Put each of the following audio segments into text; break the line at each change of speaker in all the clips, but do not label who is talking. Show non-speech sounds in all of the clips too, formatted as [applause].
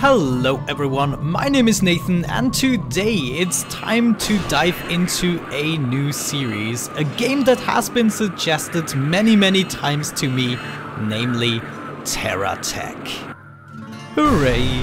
Hello everyone, my name is Nathan and today it's time to dive into a new series, a game that has been suggested many many times to me, namely TerraTech. Hooray!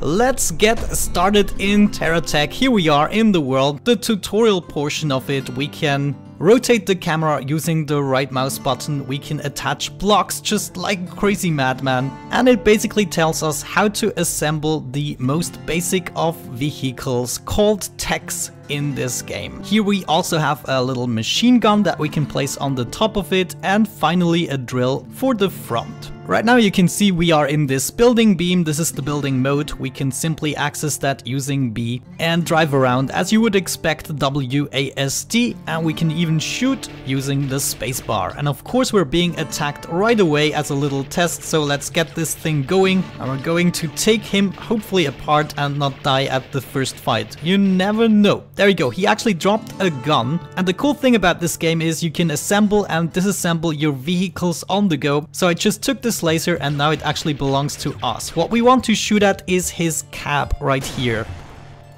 Let's get started in TerraTech. Here we are in the world, the tutorial portion of it. We can rotate the camera using the right mouse button. We can attach blocks just like crazy madman. And it basically tells us how to assemble the most basic of vehicles called techs in this game. Here we also have a little machine gun that we can place on the top of it and finally a drill for the front. Right now you can see we are in this building beam, this is the building mode, we can simply access that using B and drive around as you would expect WASD and we can even shoot using the spacebar. And of course we're being attacked right away as a little test, so let's get this thing going and we're going to take him hopefully apart and not die at the first fight. You never know. There you go, he actually dropped a gun and the cool thing about this game is you can assemble and disassemble your vehicles on the go. So I just took this laser and now it actually belongs to us. What we want to shoot at is his cab right here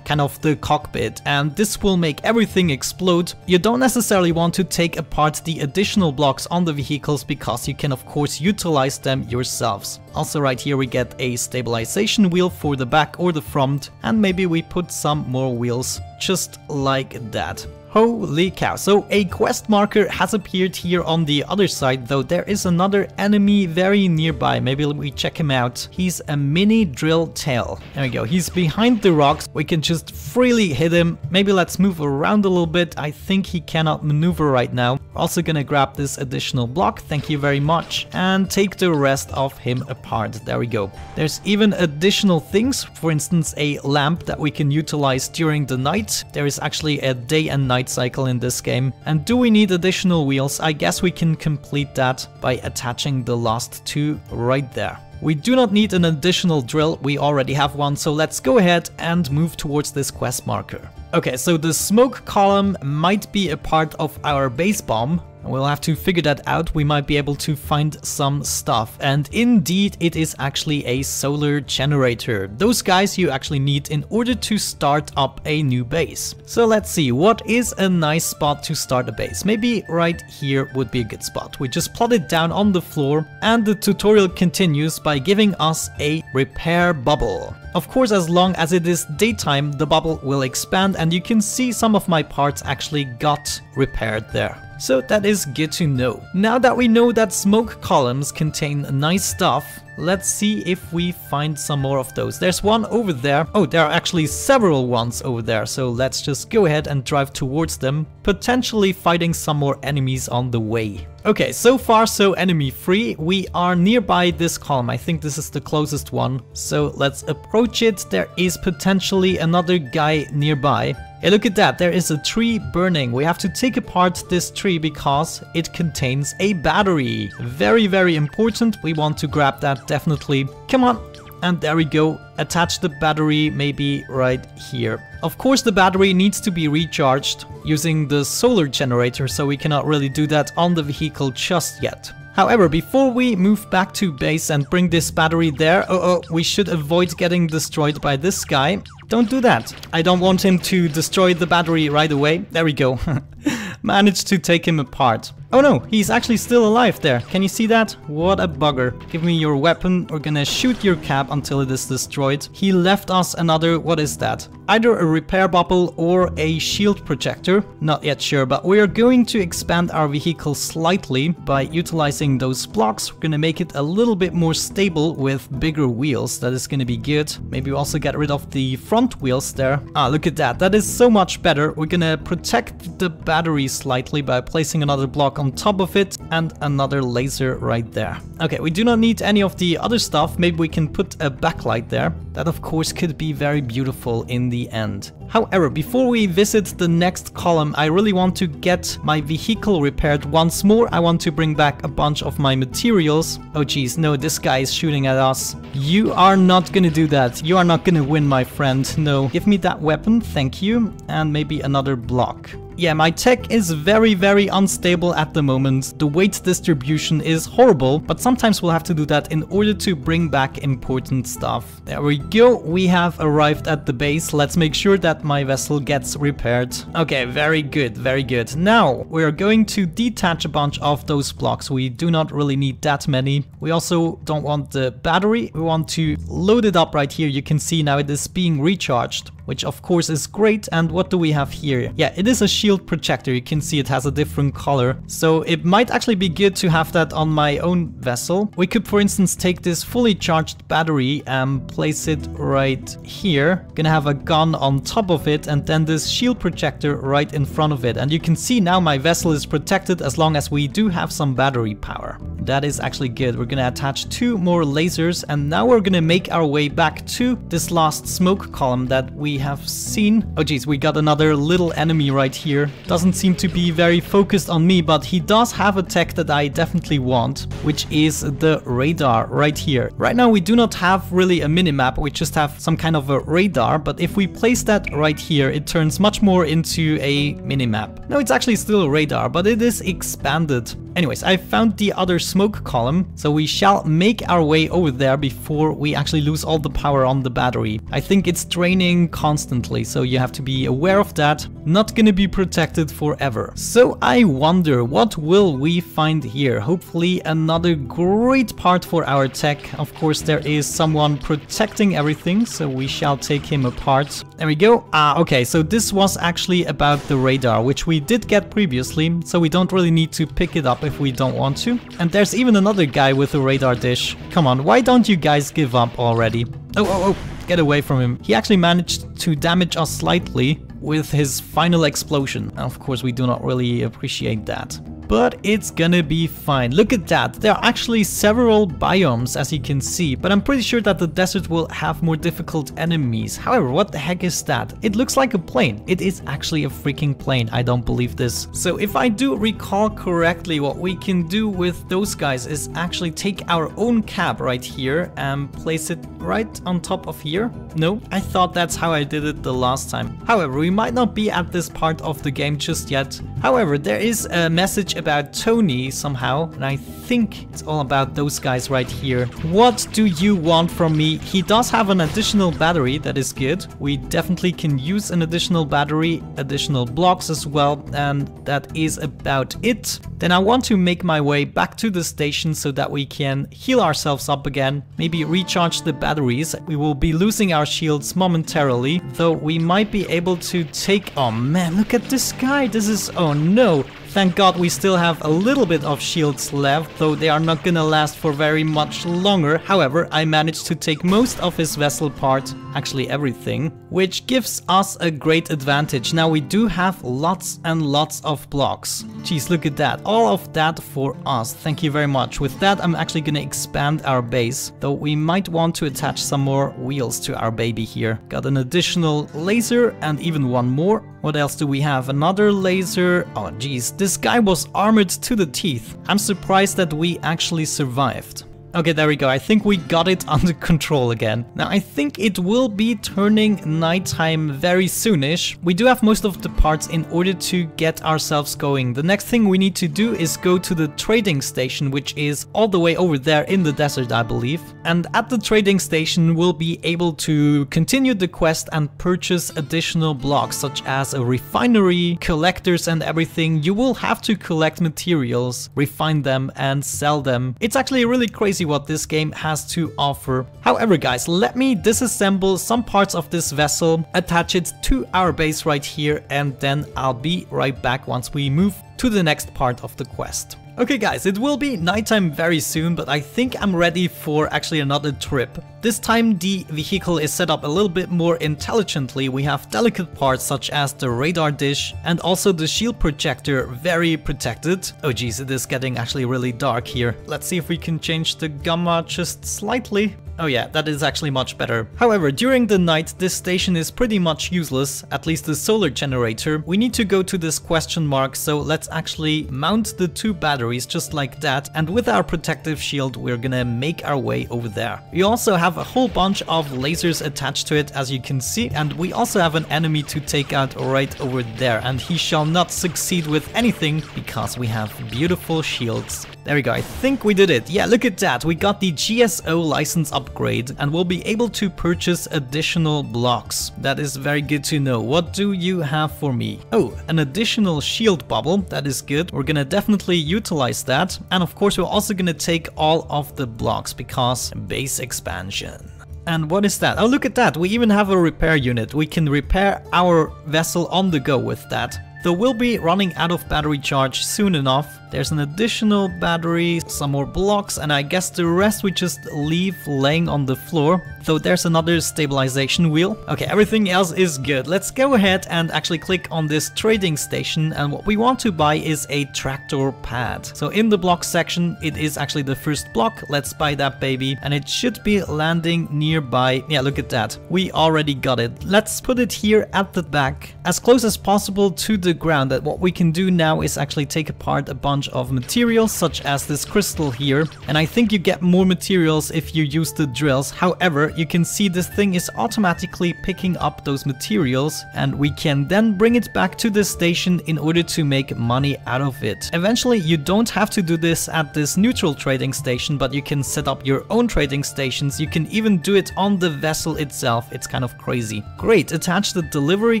kind of the cockpit and this will make everything explode. You don't necessarily want to take apart the additional blocks on the vehicles because you can of course utilize them yourselves. Also right here we get a stabilization wheel for the back or the front and maybe we put some more wheels just like that. Holy cow. So a quest marker has appeared here on the other side, though there is another enemy very nearby. Maybe we check him out. He's a mini drill tail. There we go. He's behind the rocks. We can just freely hit him. Maybe let's move around a little bit. I think he cannot maneuver right now. Also gonna grab this additional block. Thank you very much. And take the rest of him apart. There we go. There's even additional things. For instance, a lamp that we can utilize during the night. There is actually a day and night cycle in this game. And do we need additional wheels? I guess we can complete that by attaching the last two right there. We do not need an additional drill, we already have one, so let's go ahead and move towards this quest marker. Okay, so the smoke column might be a part of our base bomb, We'll have to figure that out, we might be able to find some stuff. And indeed, it is actually a solar generator. Those guys you actually need in order to start up a new base. So let's see, what is a nice spot to start a base? Maybe right here would be a good spot. We just plot it down on the floor and the tutorial continues by giving us a repair bubble. Of course, as long as it is daytime, the bubble will expand and you can see some of my parts actually got repaired there. So that is good to know. Now that we know that smoke columns contain nice stuff, Let's see if we find some more of those. There's one over there. Oh, there are actually several ones over there. So let's just go ahead and drive towards them, potentially fighting some more enemies on the way. Okay, so far so enemy free. We are nearby this column. I think this is the closest one. So let's approach it. There is potentially another guy nearby. Hey, look at that. There is a tree burning. We have to take apart this tree because it contains a battery. Very, very important. We want to grab that definitely. Come on. And there we go. Attach the battery maybe right here. Of course the battery needs to be recharged using the solar generator, so we cannot really do that on the vehicle just yet. However, before we move back to base and bring this battery there, oh, oh, we should avoid getting destroyed by this guy. Don't do that. I don't want him to destroy the battery right away. There we go. [laughs] Managed to take him apart. Oh no, he's actually still alive there. Can you see that? What a bugger. Give me your weapon. We're gonna shoot your cab until it is destroyed. He left us another, what is that? Either a repair bubble or a shield projector. Not yet sure, but we are going to expand our vehicle slightly by utilizing those blocks. We're gonna make it a little bit more stable with bigger wheels. That is gonna be good. Maybe also get rid of the front wheels there. Ah, look at that. That is so much better. We're gonna protect the battery slightly by placing another block on top of it and another laser right there. Okay, we do not need any of the other stuff. Maybe we can put a backlight there. That of course could be very beautiful in the end. However, before we visit the next column, I really want to get my vehicle repaired once more. I want to bring back a bunch of my materials. Oh geez, no, this guy is shooting at us. You are not gonna do that. You are not gonna win, my friend. No, give me that weapon, thank you. And maybe another block. Yeah, my tech is very, very unstable at the moment. The weight distribution is horrible, but sometimes we'll have to do that in order to bring back important stuff. There we go. We have arrived at the base. Let's make sure that my vessel gets repaired. Okay, very good, very good. Now, we're going to detach a bunch of those blocks. We do not really need that many. We also don't want the battery. We want to load it up right here. You can see now it is being recharged which of course is great. And what do we have here? Yeah, it is a shield projector. You can see it has a different color. So it might actually be good to have that on my own vessel. We could, for instance, take this fully charged battery and place it right here. Gonna have a gun on top of it and then this shield projector right in front of it. And you can see now my vessel is protected as long as we do have some battery power. That is actually good. We're gonna attach two more lasers and now we're gonna make our way back to this last smoke column that have seen. Oh geez, we got another little enemy right here. Doesn't seem to be very focused on me, but he does have a tech that I definitely want, which is the radar right here. Right now we do not have really a minimap, we just have some kind of a radar, but if we place that right here, it turns much more into a minimap. No, it's actually still a radar, but it is expanded. Anyways, I found the other smoke column, so we shall make our way over there before we actually lose all the power on the battery. I think it's draining constantly, so you have to be aware of that. Not gonna be protected forever. So I wonder, what will we find here? Hopefully another great part for our tech. Of course, there is someone protecting everything, so we shall take him apart. There we go. Ah, okay, so this was actually about the radar, which we did get previously, so we don't really need to pick it up if we don't want to. And there's even another guy with a radar dish. Come on, why don't you guys give up already? Oh, oh, oh, get away from him. He actually managed to damage us slightly with his final explosion. Of course, we do not really appreciate that but it's gonna be fine. Look at that, there are actually several biomes as you can see, but I'm pretty sure that the desert will have more difficult enemies. However, what the heck is that? It looks like a plane. It is actually a freaking plane, I don't believe this. So if I do recall correctly, what we can do with those guys is actually take our own cab right here and place it right on top of here. No, I thought that's how I did it the last time. However, we might not be at this part of the game just yet. However, there is a message about Tony somehow, and I think it's all about those guys right here. What do you want from me? He does have an additional battery, that is good. We definitely can use an additional battery, additional blocks as well, and that is about it. Then I want to make my way back to the station so that we can heal ourselves up again, maybe recharge the batteries. We will be losing our shields momentarily, though we might be able to take... Oh man, look at this guy, this is... Oh no, Thank god we still have a little bit of shields left, though they are not gonna last for very much longer. However, I managed to take most of his vessel part, actually everything, which gives us a great advantage. Now we do have lots and lots of blocks. Jeez, look at that. All of that for us. Thank you very much. With that, I'm actually gonna expand our base, though we might want to attach some more wheels to our baby here. Got an additional laser and even one more. What else do we have? Another laser. Oh geez, this guy was armored to the teeth. I'm surprised that we actually survived. Okay, there we go. I think we got it [laughs] under control again. Now, I think it will be turning nighttime very soonish. We do have most of the parts in order to get ourselves going. The next thing we need to do is go to the trading station, which is all the way over there in the desert, I believe. And at the trading station, we'll be able to continue the quest and purchase additional blocks, such as a refinery, collectors and everything. You will have to collect materials, refine them and sell them. It's actually a really crazy what this game has to offer. However guys, let me disassemble some parts of this vessel, attach it to our base right here and then I'll be right back once we move to the next part of the quest. Okay guys, it will be nighttime very soon, but I think I'm ready for actually another trip. This time the vehicle is set up a little bit more intelligently. We have delicate parts such as the radar dish and also the shield projector very protected. Oh geez, it is getting actually really dark here. Let's see if we can change the gamma just slightly. Oh yeah, that is actually much better. However, during the night, this station is pretty much useless, at least the solar generator. We need to go to this question mark, so let's actually mount the two batteries just like that. And with our protective shield, we're gonna make our way over there. We also have a whole bunch of lasers attached to it, as you can see. And we also have an enemy to take out right over there. And he shall not succeed with anything because we have beautiful shields. There we go, I think we did it. Yeah, look at that. We got the GSO license upgrade and we'll be able to purchase additional blocks. That is very good to know. What do you have for me? Oh, an additional shield bubble. That is good. We're gonna definitely utilize that. And of course, we're also gonna take all of the blocks because base expansion. And what is that? Oh, look at that. We even have a repair unit. We can repair our vessel on the go with that. Though we'll be running out of battery charge soon enough, there's an additional battery, some more blocks, and I guess the rest we just leave laying on the floor. Though there's another stabilization wheel. Okay, everything else is good. Let's go ahead and actually click on this trading station and what we want to buy is a tractor pad. So in the block section, it is actually the first block. Let's buy that baby and it should be landing nearby. Yeah, look at that. We already got it. Let's put it here at the back as close as possible to the ground that what we can do now is actually take apart a bunch of materials such as this crystal here and I think you get more materials if you use the drills. However, you can see this thing is automatically picking up those materials and we can then bring it back to the station in order to make money out of it. Eventually you don't have to do this at this neutral trading station but you can set up your own trading stations. You can even do it on the vessel itself. It's kind of crazy. Great, attach the delivery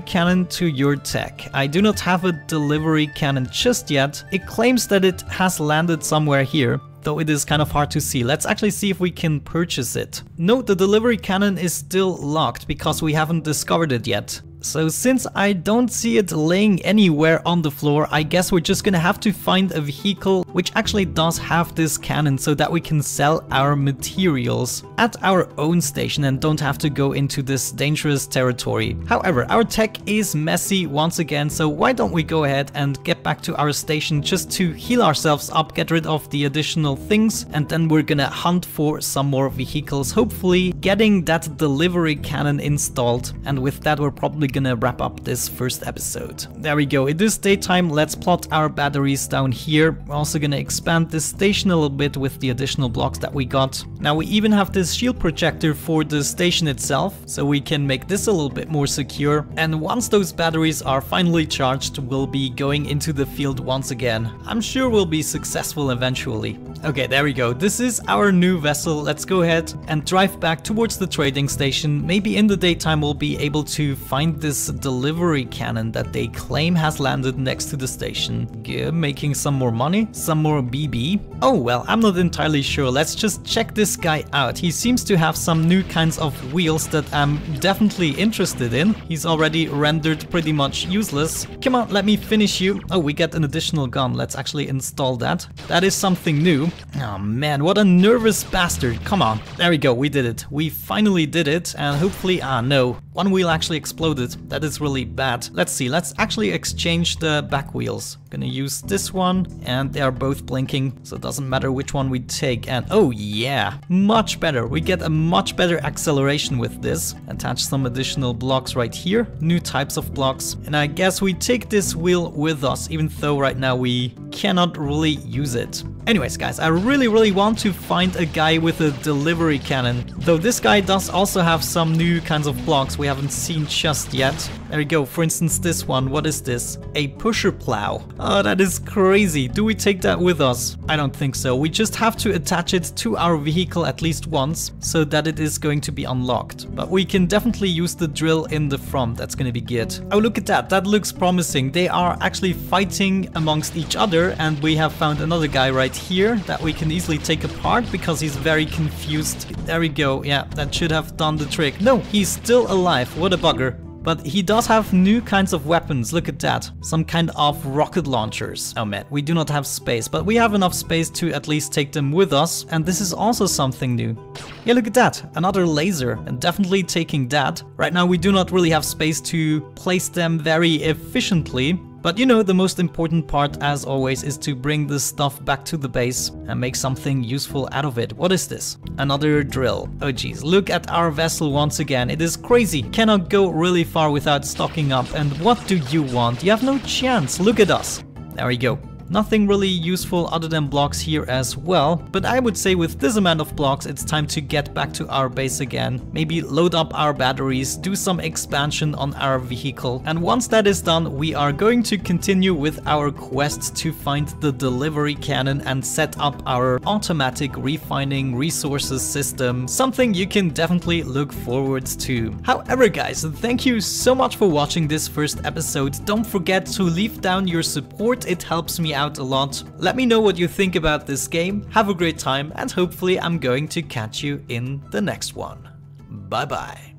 cannon to your tech. I do not have a delivery cannon just yet. It claims that it has landed somewhere here though it is kind of hard to see. Let's actually see if we can purchase it. Note the delivery cannon is still locked because we haven't discovered it yet. So since I don't see it laying anywhere on the floor, I guess we're just gonna have to find a vehicle which actually does have this cannon so that we can sell our materials at our own station and don't have to go into this dangerous territory. However, our tech is messy once again, so why don't we go ahead and get back to our station just to heal ourselves up, get rid of the additional things, and then we're gonna hunt for some more vehicles, hopefully getting that delivery cannon installed. And with that, we're probably gonna wrap up this first episode. There we go, it is daytime, let's plot our batteries down here. We're also gonna expand this station a little bit with the additional blocks that we got. Now we even have this shield projector for the station itself, so we can make this a little bit more secure. And once those batteries are finally charged, we'll be going into the field once again. I'm sure we'll be successful eventually. Okay, there we go. This is our new vessel. Let's go ahead and drive back towards the trading station. Maybe in the daytime we'll be able to find this delivery cannon that they claim has landed next to the station. Yeah, making some more money, some more BB. Oh well, I'm not entirely sure. Let's just check this guy out. He seems to have some new kinds of wheels that I'm definitely interested in. He's already rendered pretty much useless. Come on, let me finish you. Oh, we get an additional gun. Let's actually install that. That is something new. Oh man, what a nervous bastard. Come on. There we go, we did it. We finally did it and hopefully, ah no, one wheel actually exploded. That is really bad. Let's see, let's actually exchange the back wheels. Gonna use this one and they are both blinking, so it doesn't matter which one we take. And oh yeah, much better. We get a much better acceleration with this. Attach some additional blocks right here, new types of blocks. And I guess we take this wheel with us, even though right now we cannot really use it. Anyways guys, I really really want to find a guy with a delivery cannon. Though this guy does also have some new kinds of blocks we haven't seen just yet. There we go, for instance this one, what is this? A pusher plow. Oh, that is crazy. Do we take that with us? I don't think so. We just have to attach it to our vehicle at least once so that it is going to be unlocked. But we can definitely use the drill in the front. That's gonna be good. Oh, look at that. That looks promising. They are actually fighting amongst each other and we have found another guy right here that we can easily take apart because he's very confused. There we go. Yeah, that should have done the trick. No, he's still alive. What a bugger. But he does have new kinds of weapons, look at that. Some kind of rocket launchers. Oh man, we do not have space, but we have enough space to at least take them with us. And this is also something new. Yeah, look at that, another laser, and definitely taking that. Right now we do not really have space to place them very efficiently, But you know, the most important part as always is to bring this stuff back to the base and make something useful out of it. What is this? Another drill. Oh geez, look at our vessel once again. It is crazy. Cannot go really far without stocking up. And what do you want? You have no chance. Look at us. There we go. Nothing really useful other than blocks here as well, but I would say with this amount of blocks it's time to get back to our base again, maybe load up our batteries, do some expansion on our vehicle, and once that is done we are going to continue with our quest to find the delivery cannon and set up our automatic refining resources system, something you can definitely look forward to. However guys, thank you so much for watching this first episode, don't forget to leave down your support, it helps me out a lot. Let me know what you think about this game, have a great time, and hopefully I'm going to catch you in the next one. Bye bye.